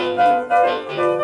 Música